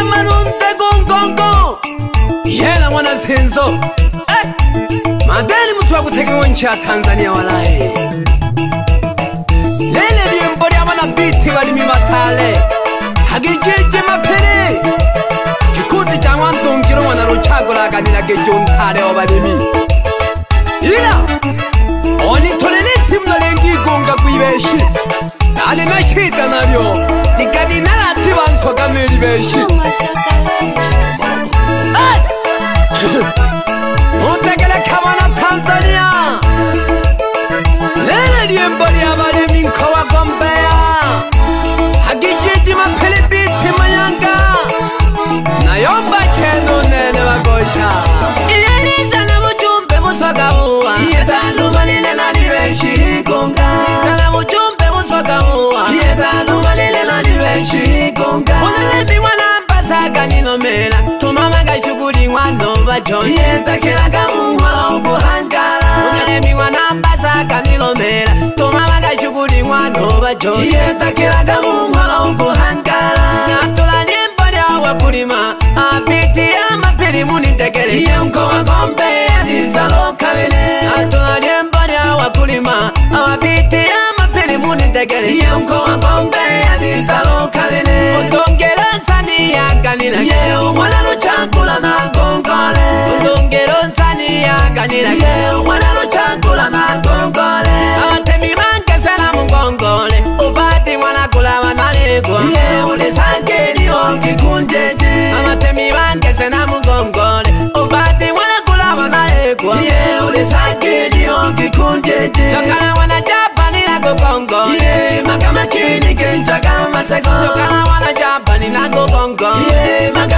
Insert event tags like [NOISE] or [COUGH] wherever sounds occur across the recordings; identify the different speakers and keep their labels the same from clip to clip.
Speaker 1: emanunte konkonko
Speaker 2: yela mwana
Speaker 1: zinzo eh, madeni muthu akuthekewo nchi ya tanzaniya walaye lele limbo lya mana biti balimi batale hakijije maphiri kikundi cha mwantunkiro mwana luchago lakanila kiji untale wa balimi ila onitholelisimno lingigunga kuibeshi nalingashita nabyo nikadinalati banzoka mili beshi ligonga olulimi wanampasakaninomera tomamaga shuguli mwano bajon yetakelaga munkola okuhangala olulimi wanampasakaninomera tomamaga shuguli mwano bajon yetakelaga munkola okuhangala natola limbo lyawe kulima apitia mapiri munitekele iye nkowa gombe yanizalo kabile natola limbo lyawe kulima apitia mapiri munitekele iye nkowa gombe kanyira ye umwana lucagula natongole abatemi bangesela mungongole ubati mwana gula banaligwa ye ulisakeli ongikundeji abatemi bangesela mungongole ubati mwana gula banaligwa ye ulisakeli ongikundeji cokala wana jabanila kukongole ye makamakini kenjaga masego cokala wana jabanila kukongole ye makamakini kenjaga masego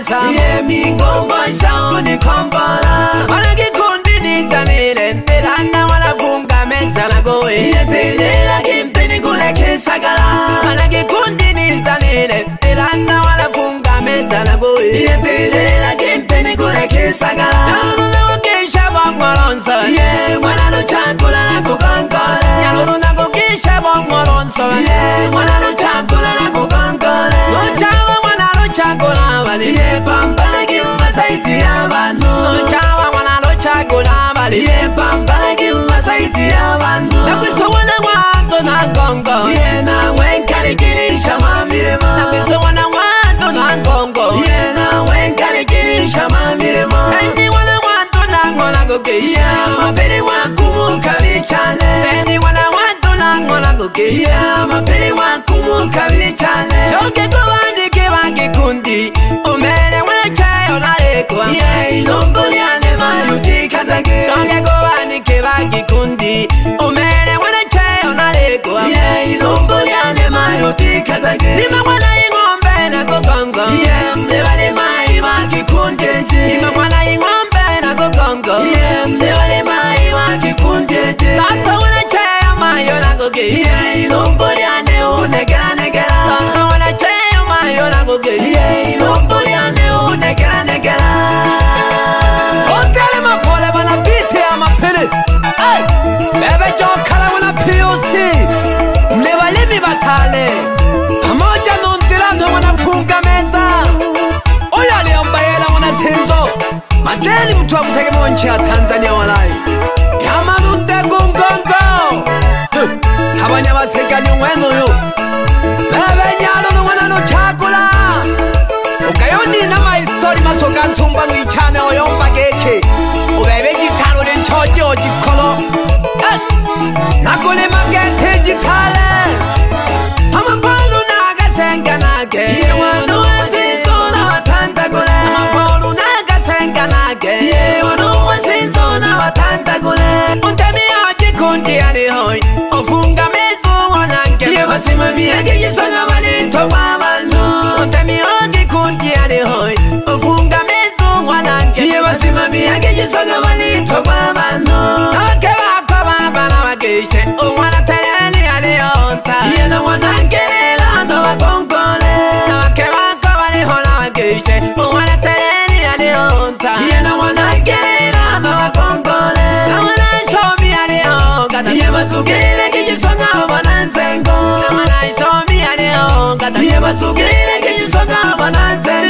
Speaker 1: kumbaza yemingombo chauni kombola anagikundini zalile ndelanga walavunga mezalagowe yetelela kimpini kulekesagala anagikundini zalile ndelanga walavunga mezalagowe yetelela kimpini kulekesagala nalulu wakesha bakwalonzaye yeah. bam bam 起来，抗战的往来。dice o oh, wala tele a leonta y el agua tranquila no va con cole no va que va con vale o la que dice o oh, wala tele a leonta y el agua tranquila no va con cole no va la yo mi a leonta y el su que le que yo son a o wala en zengo no va la yo mi a leonta y el su que le que yo son a o wala en zengo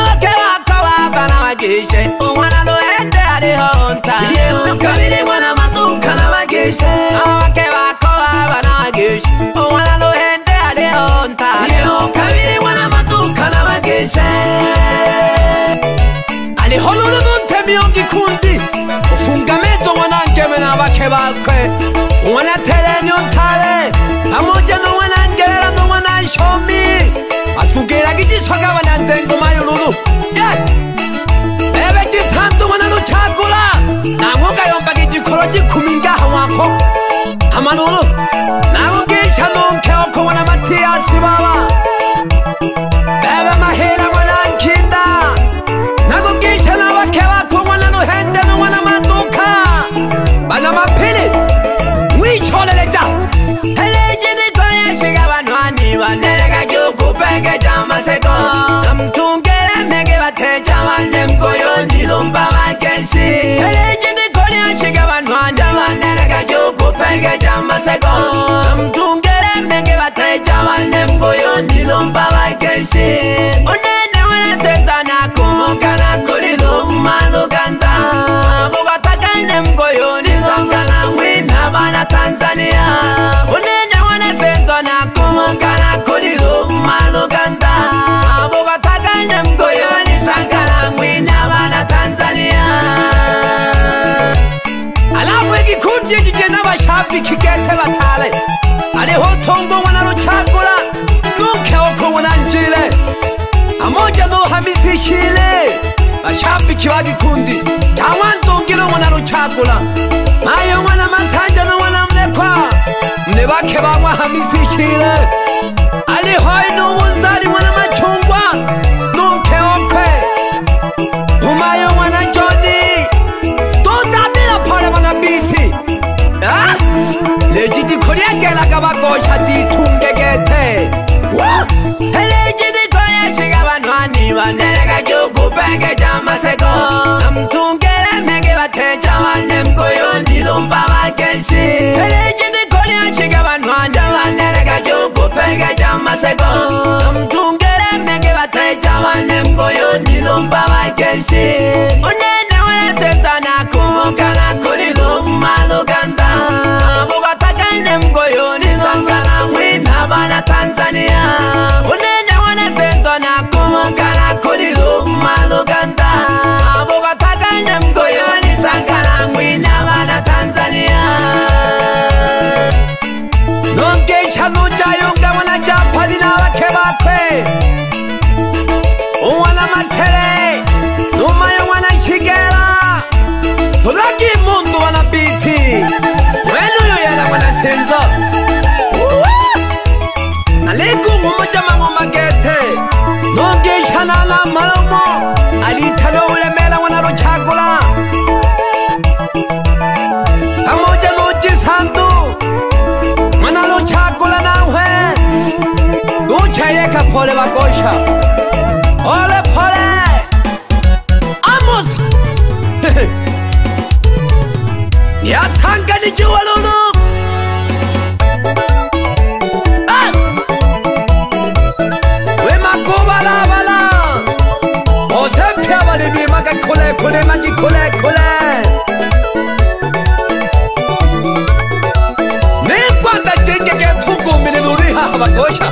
Speaker 1: O umwana no ende mwana seko mtungere mbenge batrecha wanemgoyo ndilomba bakeshi kivagikundi jamwantongile ng'wana luchagula mayo ng'wana masanja n'ng'wana mlekwa ni vakhe va n'wa hamisi xile ichi eleji dikoli achi ga vanhu vanja vanere kachoko peke chamaseko mtungere mege vataicha vane ngoyo ndinomba vakeshi yasanga dijiwalolo wemakobalabala osempyabalibimakakhulekhule mandikhulekhule nikwata jingeke thukumililuliha abagosha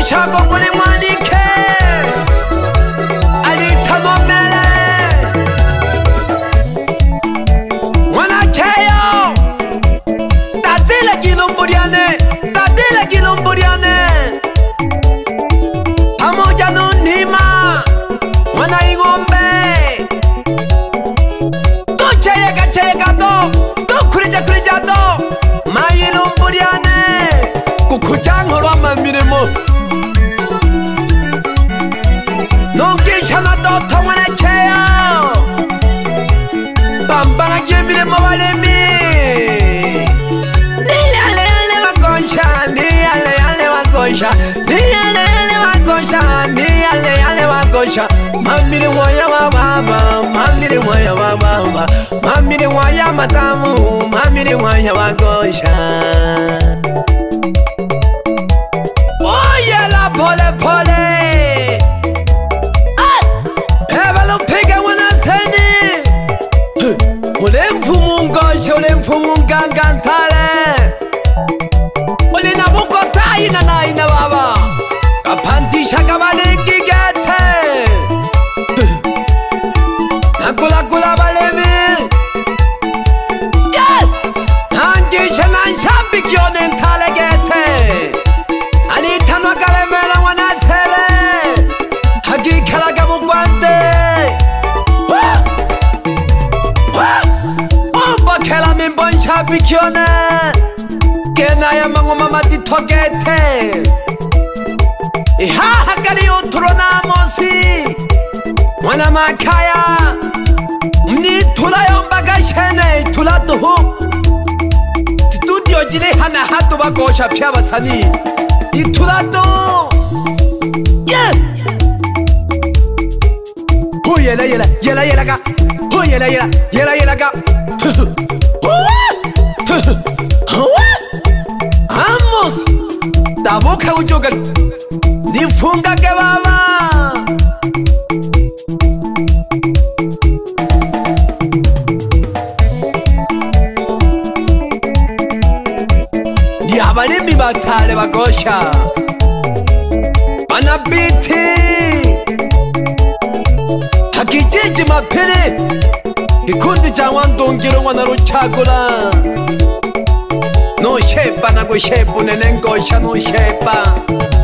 Speaker 1: uchapa mulimwani mamiri moya wa baba mamiri moya wa baba mamiri moya matamu mamiri moya wa gosha oh yeah la pole pole kwikyona kena ya mangoma matithokethe ihahakaliyothulonamosi mwana makhaya mnithula yombakaxhene ithula tuhu tituto jili hanahatu vakoxa phya vasani ithula tu yela yela yela yela ka ho yela yela yela yela ka [LAUGHS] avuke ucoke ndifunga ke baba ndihabalimi batale bagosha banabiti hakijiji mapili kikundi cha wandungira ngwana rucagula kushepu nelenkosha nushepa